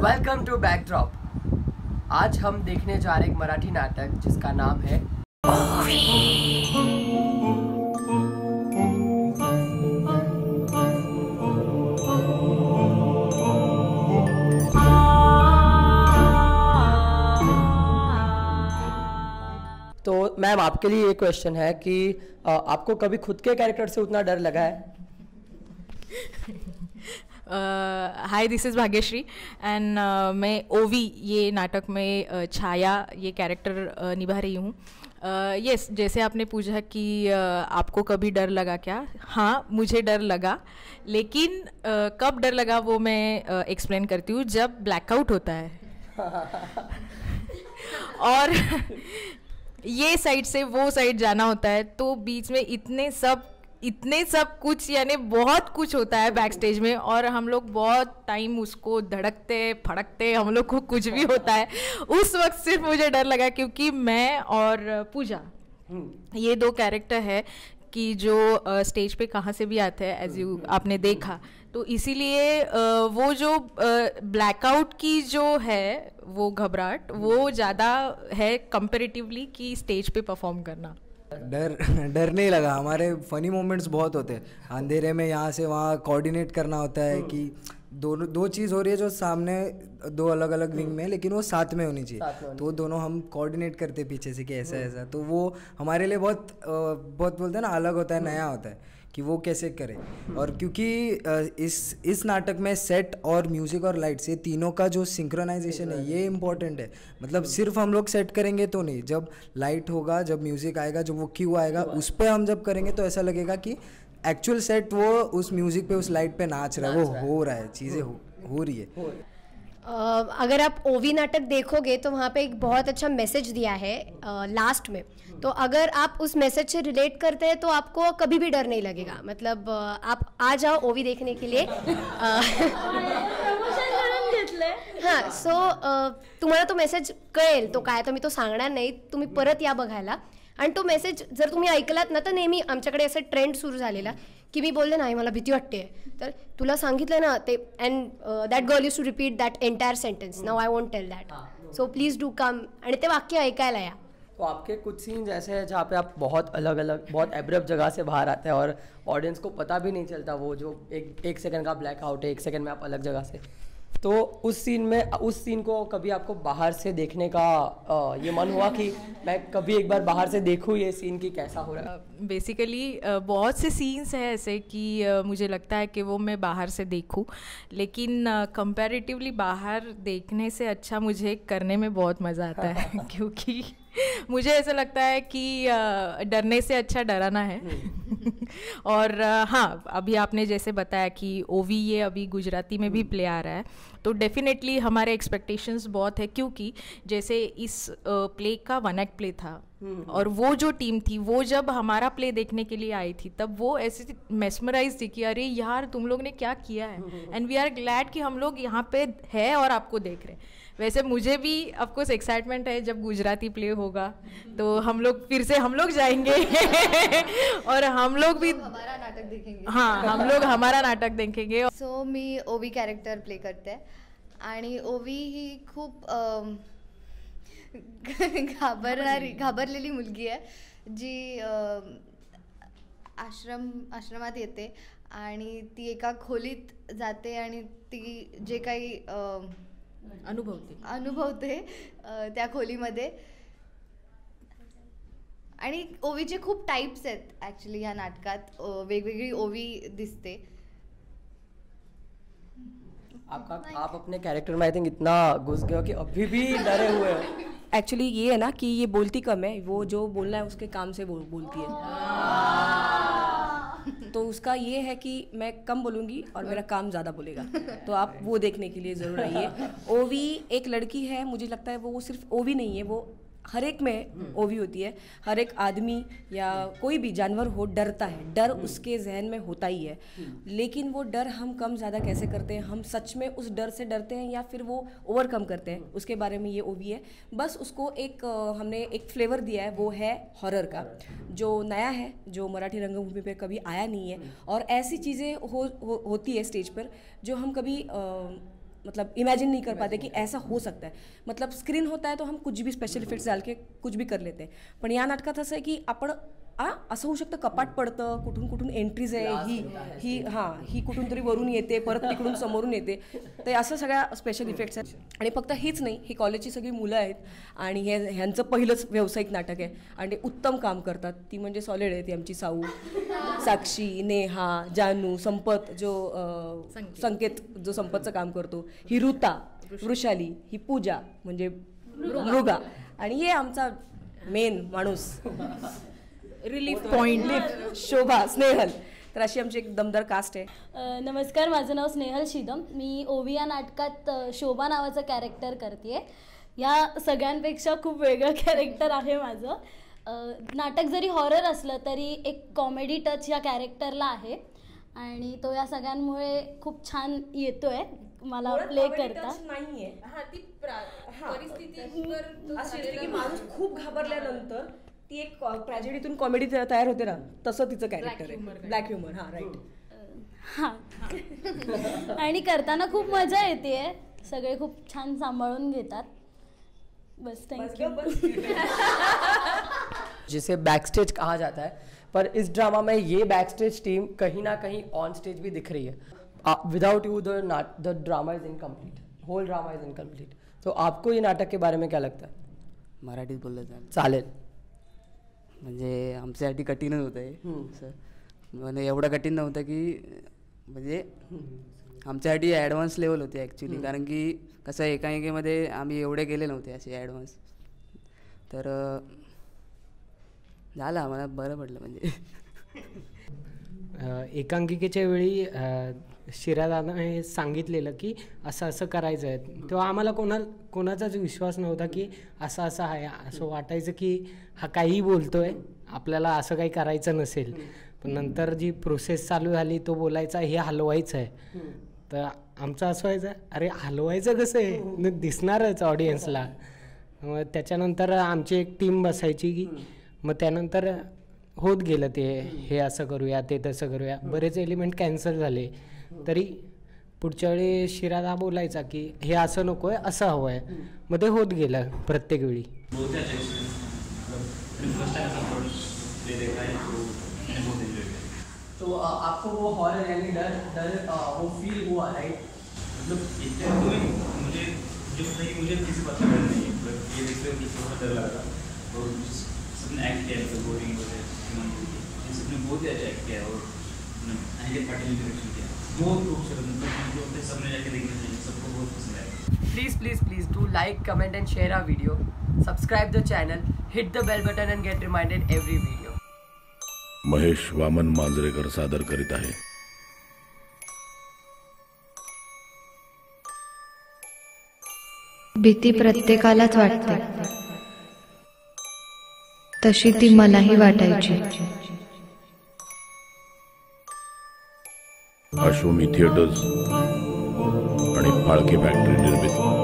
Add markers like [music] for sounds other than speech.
Welcome to backdrop आज हम देखने जा रहे एक मराठी नाटक जिसका नाम है तो मैम आपके लिए ये क्वेश्चन है कि आपको कभी खुद के कैरेक्टर से उतना डर लगा है? [laughs] Hi this is Bhagyashree and मैं ओवी ये नाटक में uh, छाया ये कैरेक्टर uh, निभा रही हूँ। यस yes, जैसे आपने पूछा कि uh, आपको कभी डर लगा क्या? हाँ मुझे डर लगा। लेकिन uh, कब डर लगा वो मैं एक्सप्लेन uh, करती हूँ जब ब्लैकआउट होता है। [laughs] और ये साइड से वो साइड जाना होता है तो बीच में इतने सब इतने सब कुछ यानी बहुत कुछ होता है बैक स्टेज में और हम लोग बहुत टाइम उसको धड़कते फड़कते हम लोग को कुछ भी होता है। उस वक्त सिर्फ़ मुझे डर लगा क्योंकि मैं और पूजा ये दो कैरेक्टर है कि जो स्टेज पे कहाँ से भी आते हैं एज यू आपने देखा। तो इसीलिए वो जो ब्लैकआउट की जो है वो घबराहट वो ज़्यादा है कंपेरेटिवली कि स्टेज पे परफॉर्म करना। डर [laughs] डर नहीं लगा। हमारे फनी मोमेंट्स बहुत होते हैं। अंधेरे में यहाँ से वहाँ कोऑर्डिनेट करना होता है कि दोनों दो चीज़ हो रही है जो सामने दो अलग अलग विंग में लेकिन वो साथ में होनी चाहिए। तो दोनों हम कोऑर्डिनेट करते पीछे से कि ऐसा ऐसा। तो वो हमारे लिए बहुत बहुत बोलते हैं ना अलग होता है नया होता है। कि वो कैसे करें। और क्योंकि इस इस नाटक में सेट और म्यूज़िक और लाइट्स ये तीनों का जो सिंक्रोनाइजेशन है ये इम्पोर्टेंट है। मतलब सिर्फ़ हम लोग सेट करेंगे तो नहीं। जब लाइट होगा जब म्यूज़िक आएगा जब वो क्यू आएगा उस पर हम जब करेंगे तो ऐसा लगेगा कि एक्चुअल सेट वो उस म्यूज़िक पे उस लाइट पे नाच रहा है। वो हो। रहा है चीज़ें हो, रही है। अगर आप ओवी नाटक देखोगे तो वहाँ पे एक बहुत अच्छा मैसेज दिया है लास्ट में। तो अगर आप उस मैसेज से रिलेट करते हैं तो आपको कभी भी डर नहीं लगेगा। मतलब आप आ जाओ ओवी देखने के लिए। हां सो तुम्हाला तो मेसेज कळेल तो काय तर मी तो सांगणार नाही तुम्ही परत या बघायला। आणि तो मेसेज जर तुम्ही ऐकलात ना तर नेहमी आमच्याकडे असं ट्रेंड सुरू झालेला की मी बोलले नाही मला भीती वाटते तर तुला सांगितलं ना ते and that girl use to repeat that entire sentence now I won't tell that so please do come आणि ते वाक्य ऐकायला या. तो आपके कुछ सीन्स ऐसे हैं जहाँ पे आप बहुत अलग अलग बहुत एब्रप्ट जगह से बाहर आते हैं और ऑडियंस को पता भी नहीं चलता वो जो एक एक सेकंड का ब्लैक आउट है एक सेकंड में आप अलग जगह से। तो उस सीन में उस सीन को कभी आपको बाहर से देखने का आ, ये मन हुआ कि मैं कभी एक बार बाहर से देखूँ ये सीन की कैसा हो रहा है? बेसिकली बहुत से सीन्स हैं ऐसे कि मुझे लगता है कि वो मैं बाहर से देखूँ। लेकिन कंपैरेटिवली बाहर देखने से अच्छा मुझे करने में बहुत मज़ा आता है [laughs] क्योंकि [laughs] मुझे ऐसा लगता है कि डरने से अच्छा डराना है। [laughs] और हाँ अभी आपने जैसे बताया कि ओवी ये अभी गुजराती में भी प्ले आ रहा है तो डेफिनेटली हमारे एक्सपेक्टेशंस बहुत है क्योंकि जैसे इस प्ले का वन एक्ट प्ले था और वो जो टीम थी वो जब हमारा प्ले देखने के लिए आई थी तब वो ऐसे मेस्मराइज थी कि अरे यार तुम लोग ने क्या किया है? एंड वी आर ग्लैड कि हम लोग यहाँ पे है और आपको देख रहे हैं। वैसे मुझे भी ऑफकोर्स एक्साइटमेंट है जब गुजराती प्ले होगा। तो हम लोग फिर से हम लोग जाएँगे। [laughs] और हम लोग भी हमारा नाटक देखेंगे। हाँ हम लोग हमारा नाटक देखेंगे। सो मी ओवी कॅरेक्टर प्ले करते आणि ओवी ही खूप अम, [laughs] घाबरणारी घाबरलेली. मुलगी आहे जी आश्रम आश्रमात येते आणि ती एका खोलीत जाते आणि ती जे काही अनुभवते. अनुभवते त्या खोलीमध्ये. आणि ओवीचे खूप टाईप्स आहेत ॲक्च्युली या नाटकात. वेगवेगळी ओवी दिसते. आपका आप अपने कैरेक्टर में आई थिंक इतना घुस गए हो कि अभी भी डरे हुए हो. एक्चुअली ये है ना कि ये बोलती कम है वो जो बोलना है उसके काम से बोल बोलती है। तो उसका ये है कि मैं कम बोलूँगी और मेरा काम ज़्यादा बोलेगा। [laughs] तो आप वो देखने के लिए ज़रूर आइए। [laughs] ओवी एक लड़की है मुझे लगता है वो सिर्फ़ ओवी नहीं है वो हर एक में ओवी होती है। हर एक आदमी या कोई भी जानवर हो डरता है। डर उसके जहन में होता ही है। लेकिन वो डर हम कम ज़्यादा कैसे करते हैं? हम सच में उस डर से डरते हैं या फिर वो ओवरकम करते हैं? उसके बारे में ये ओवी है। बस उसको एक हमने एक फ्लेवर दिया है वो है हॉरर का। जो नया है जो मराठी रंगभूमि पर कभी आया नहीं है। और ऐसी चीज़ें हो, हो होती है स्टेज पर जो हम कभी अ, मतलब इमेजिन नहीं कर पाते कि ऐसा हो सकता है। मतलब स्क्रीन होता है तो हम कुछ भी स्पेशल इफेक्ट्स डाल के कुछ भी कर लेते हैं। पर यह नाटकात था आहे की आपण आ असं होऊ शकतं कपाट पडतं कुठून कुठून एंट्रीज आहे ही ही हां ही कुठून तरी वरून येते परत तिकडून समोरून येते. तर असं सगळ्या स्पेशल इफेक्ट्स आहेत. आणि फक्त हेच नाही ही कॉलेजची सगळी मुलं आहेत आणि हे ह्यांचं पहिलंच व्यावसायिक नाटक आहे. आणि उत्तम काम करतात. ती म्हणजे सॉलिड आहे ती आमची साऊ. साक्षी नेहा जानू संपत जो संकेत. जो संपतचं काम करतो. ही ऋता वृषाली. ही पूजा म्हणजे मृगा. आणि हे आमचा मेन माणूस. रिलीफ पॉइंट शोभा स्नेहल तर अशी आमची एक दमदार कास्ट आहे. नमस्कार माझं नाव स्नेहल शिदम. मी ओविया नाटकात शोभा नावाचं कॅरेक्टर करते या सगळ्यांपेक्षा खूप वेगळं कॅरेक्टर आहे माझं. नाटक जरी हॉरर असलं तरी एक कॉमेडी टच या कॅरेक्टरला आहे. आणि तो या सगळ्यांमुळे खूप छान येतोय. मला प्ले करता. नाहीये. माणूस खूप घाबरल्यानंतर ती एक ट्रॅजेडीतून कॉमेडी तयार होते ना तसं तिचं कॅरेक्टर आहे. ब्लॅक ह्युमर हा राईट हाँ. आणि करताना खूप मज़ा येते. सगळे खूप छान सांभाळून घेतात. बस थँक्यू [laughs] जिसे बैक स्टेज कहा जाता है पर इस ड्रामा में ये बैक स्टेज टीम कहीं ना कहीं ऑन स्टेज भी दिख रही है। Without you the the drama is incomplete whole drama is incomplete तो आपको ये नाटक के बारे में क्या लगता है? मराठीत बोललं चालेल चालेल. म्हणजे आमच्यासाठी कठीणच होतं हे सर म्हणजे एवढं कठीण नव्हतं की म्हणजे आमच्यासाठी ॲडव्हान्स लेवल होते ॲक्च्युली कारण की कसं एकाएकीमध्ये आम्ही एवढे गेले नव्हते असे ॲडव्हान्स तर झालं आम्हाला बरं पडलं म्हणजे. [laughs] एकांकिकेच्या वेळी अ, शिरादाने सांगितलेलं की असं असं करायचं आहे. तेव्हा आम्हाला कोणा कोणाचाच विश्वास नव्हता की असं असं आहे. असं वाटायचं की हा काहीही बोलतोय आपल्याला असं काही करायचं नसेल. पण नंतर जी प्रोसेस चालू झाली तो बोलायचा हे हलवायचं आहे. तर आमचं असं व्हायचं अरे हलवायचं कसं आहे? न दिसणारच ऑडियन्सला मग त्याच्यानंतर आमची एक टीम बसायची की मग त्यानंतर होत गेलं ते हे असं करूया ते तसं करूया. बरेच एलिमेंट कॅन्सल झाले. तरी पुढच्या वेळी शिरादा बोलायचा की हे असं नको आहे असं हवं आहे मग ते होत गेलं प्रत्येक वेळी. बहुत एक्सपीरियंस मतलब फ़र्स्ट टाइम ऐसा हॉरर प्ले देखा तो मैंने बहुत एंजॉय किया आपको वो हॉरर यानी डर डर वो फील हुआ राइट मतलब इतने तो मुझे मुझे पता कि मुझे किसी बात का डर नहीं है बट ये देखते हुए मुझे थोड़ा डर लग और सबने एक्ट किया बोरिंग वगैरह सबने बहुत ही अच्छा एक्ट किया और अनिकेत पाटिल ने डायरेक्शन किया। बहुत खूबसूरत मतलब मुझे लगता है सबने जाके देखना चाहिए सबको बहुत पसंद आएगा please please please do like comment and share our video subscribe the channel hit the bell button and get reminded every video Mahesh Waman Manjrekar सादर करीत आहे भीती प्रत्येकालाच वाटते तशी ती मलाही वाटायची अश्वमी थिएटर्स आणि फाळके फॅक्टरी निर्मित.